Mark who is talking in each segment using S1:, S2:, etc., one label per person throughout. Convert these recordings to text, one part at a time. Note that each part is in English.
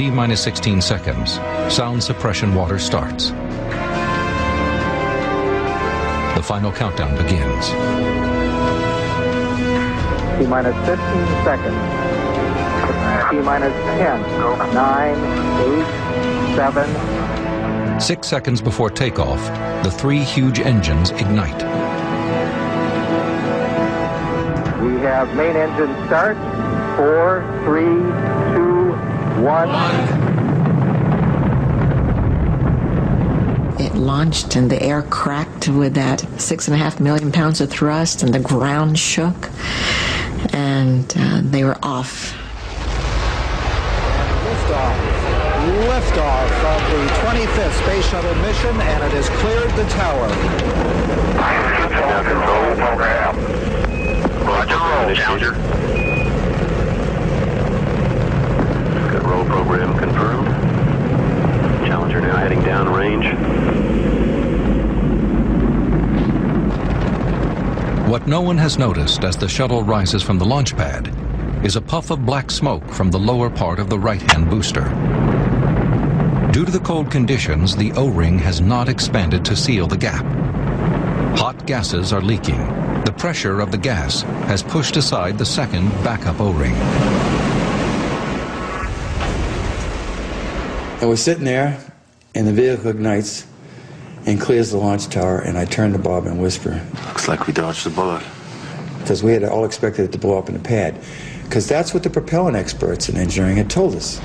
S1: T minus 16 seconds. Sound suppression water starts. The final countdown begins.
S2: T minus 15 seconds. T minus 10, 9, 8, 7.
S1: Six seconds before takeoff, the three huge engines ignite.
S2: We have main engine start. Four, three, two, one.
S3: It launched and the air cracked with that six and a half million pounds of thrust and the ground shook and uh, they were off.
S4: Liftoff. Liftoff of the 25th Space Shuttle mission, and it has cleared the tower.
S5: Control program. Roger, roll, Challenger.
S6: Good roll program confirmed. Challenger now heading downrange.
S1: What no one has noticed as the shuttle rises from the launch pad is a puff of black smoke from the lower part of the right-hand booster. Due to the cold conditions, the O-ring has not expanded to seal the gap. Hot gases are leaking. The pressure of the gas has pushed aside the second backup O-ring.
S7: I was sitting there, and the vehicle ignites and clears the launch tower, and I turn to Bob and whisper,
S6: Looks like we dodged a bullet.
S7: because we had all expected it to blow up in the pad. Because that's what the propellant experts in engineering had told us.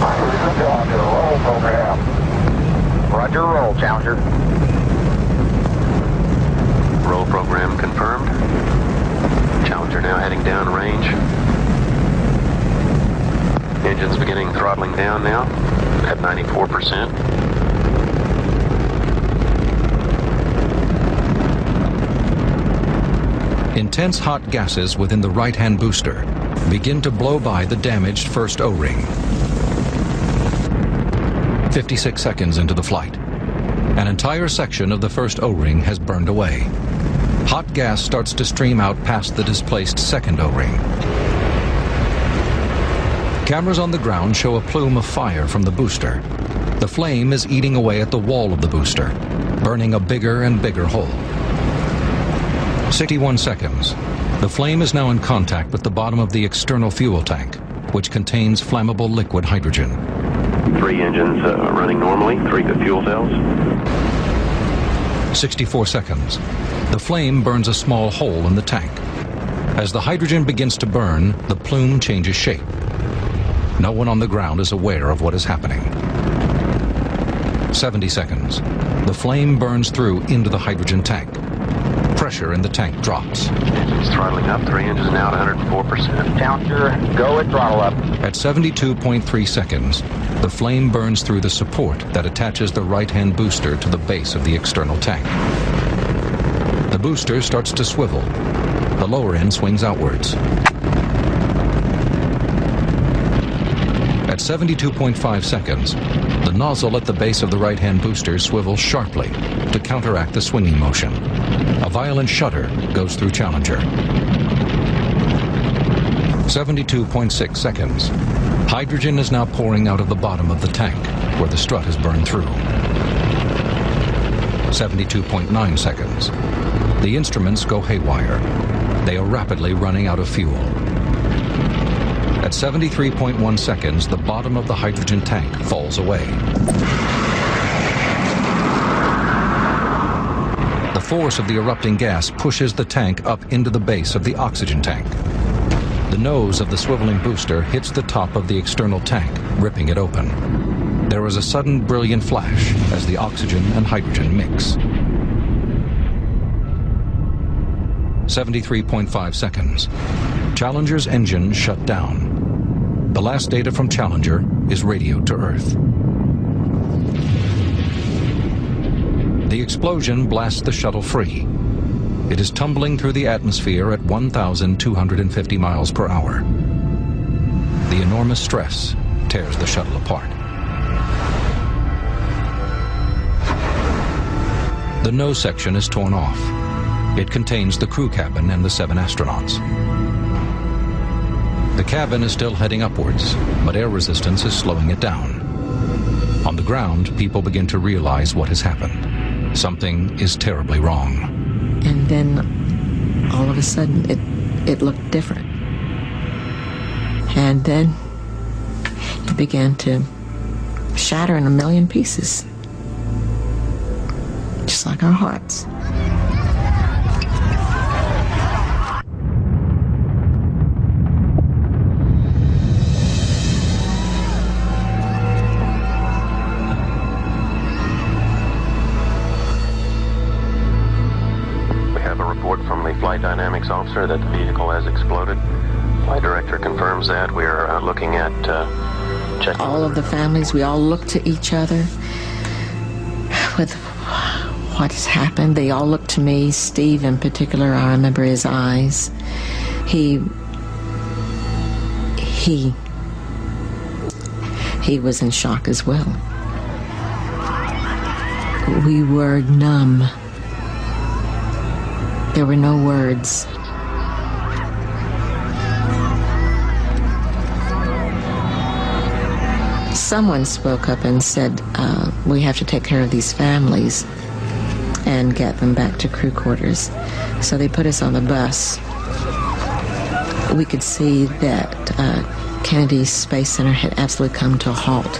S5: Roger, roll program. Roger, roll, Challenger.
S6: Roll program confirmed. Challenger now heading downrange. Engines beginning throttling down now at 94%.
S1: Intense hot gases within the right-hand booster begin to blow by the damaged first O-ring. 56 seconds into the flight. An entire section of the first O-ring has burned away. Hot gas starts to stream out past the displaced second O-ring. Cameras on the ground show a plume of fire from the booster. The flame is eating away at the wall of the booster, burning a bigger and bigger hole. 61 seconds. The flame is now in contact with the bottom of the external fuel tank, which contains flammable liquid hydrogen.
S6: Three engines uh, running normally, three good fuel cells.
S1: 64 seconds. The flame burns a small hole in the tank. As the hydrogen begins to burn, the plume changes shape. No one on the ground is aware of what is happening. 70 seconds. The flame burns through into the hydrogen tank. Pressure in the tank drops.
S6: Engines throttling up, three engines now at 104%.
S5: Challenger, go at throttle up.
S1: At 72.3 seconds, the flame burns through the support that attaches the right-hand booster to the base of the external tank. The booster starts to swivel. The lower end swings outwards. At 72.5 seconds, the nozzle at the base of the right-hand booster swivels sharply to counteract the swinging motion. A violent shudder goes through Challenger. 72.6 seconds. Hydrogen is now pouring out of the bottom of the tank, where the strut has burned through. 72.9 seconds. The instruments go haywire. They are rapidly running out of fuel. At 73.1 seconds, the bottom of the hydrogen tank falls away. The force of the erupting gas pushes the tank up into the base of the oxygen tank. The nose of the swiveling booster hits the top of the external tank, ripping it open. There is a sudden brilliant flash as the oxygen and hydrogen mix. 73.5 seconds. Challenger's engine shut down. The last data from Challenger is radioed to Earth. The explosion blasts the shuttle free. It is tumbling through the atmosphere at 1,250 miles per hour. The enormous stress tears the shuttle apart. The nose section is torn off. It contains the crew cabin and the seven astronauts. The cabin is still heading upwards, but air resistance is slowing it down. On the ground, people begin to realize what has happened. Something is terribly wrong.
S3: And then all of a sudden it, it looked different. And then it began to shatter in a million pieces. Just like our hearts.
S6: Officer that the vehicle has exploded. Flight director confirms that. We are uh, looking at uh, checking.
S3: all of the families, we all look to each other with what has happened. They all look to me, Steve in particular, I remember his eyes. He, he, he was in shock as well. We were numb. There were no words. someone spoke up and said, uh, We have to take care of these families and get them back to crew quarters. So they put us on the bus. We could see that uh, Kennedy Space Center had absolutely come to a halt.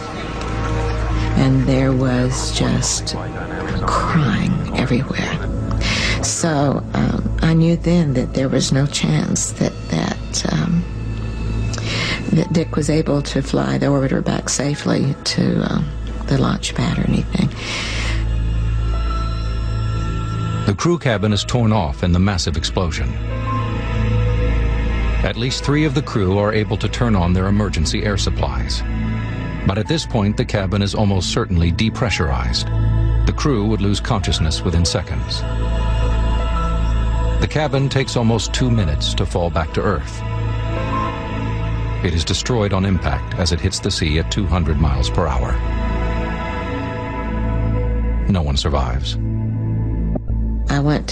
S3: And there was just crying everywhere. So um, I knew then that there was no chance that that. Um, that Dick was able to fly the orbiter back safely to uh, the launch pad or anything.
S1: The crew cabin is torn off in the massive explosion. At least three of the crew are able to turn on their emergency air supplies. But at this point, the cabin is almost certainly depressurized. The crew would lose consciousness within seconds. The cabin takes almost two minutes to fall back to Earth. It is destroyed on impact as it hits the sea at 200 miles per hour. No one survives.
S3: I went